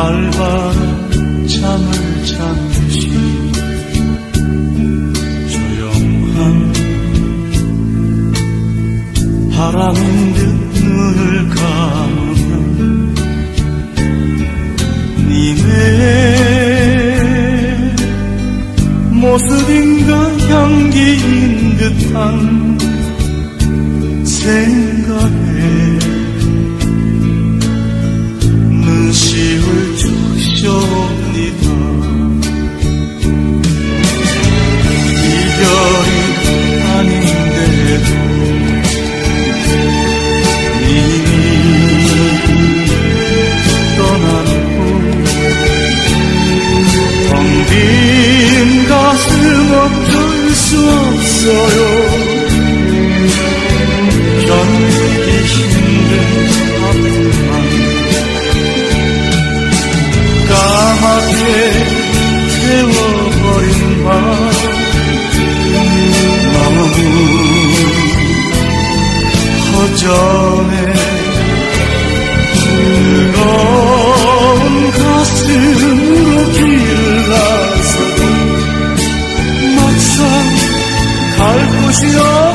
갈바 잠을 잠시 조용한 눈을 감으면 님의 모습인가 향기인 듯한 생 수 없어요. 견디기 힘든 아픔만 까맣게 태워버린 밤 너무 허전해 alkışlıyor